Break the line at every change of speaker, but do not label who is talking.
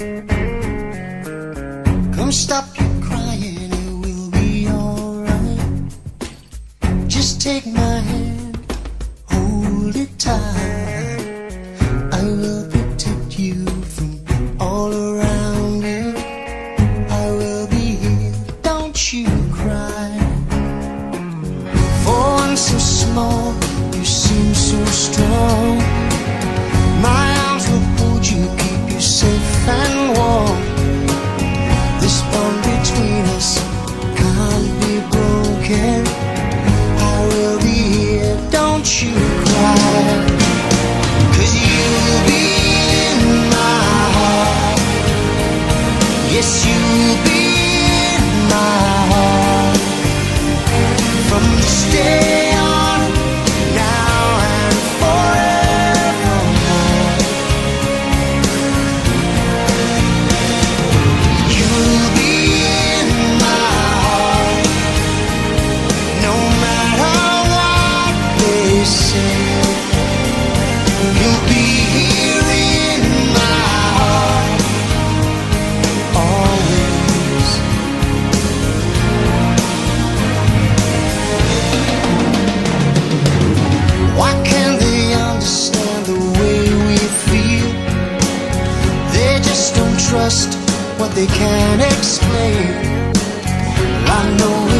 Come stop your crying, it will be alright. Just take my hand, hold it tight. be my heart. just what they can't explain. Well, I know.